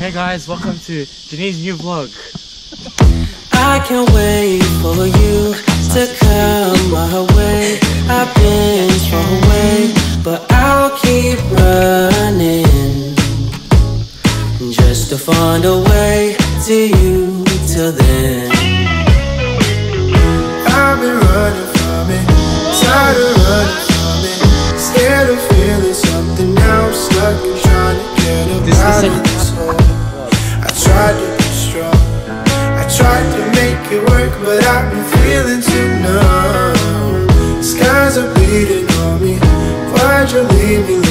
Hey guys, welcome to Janine's new vlog. I can't wait for you to come my way. I've been far away, but I'll keep running just to find a way to you till then. I've been running from it, tired of running from it, scared of feeling something now, stuck trying to get it work, but I've been feeling too numb. Skies are bleeding on me. Why'd you leave me?